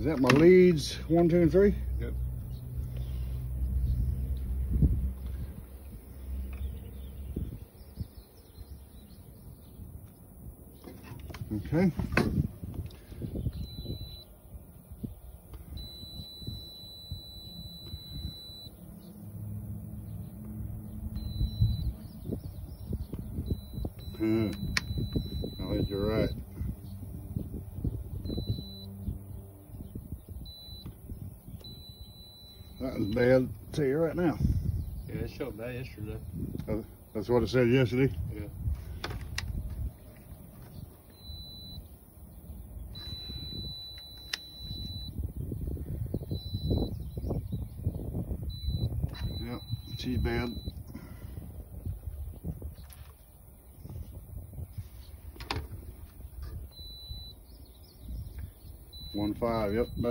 Is that my leads? One, two, and three? Yep. Okay. Hmm. I think you're right. That was bad. Tell you right now. Yeah, it showed that yesterday. Uh, that's what it said yesterday. Yeah. Yep, she's bad. One five, yep, that's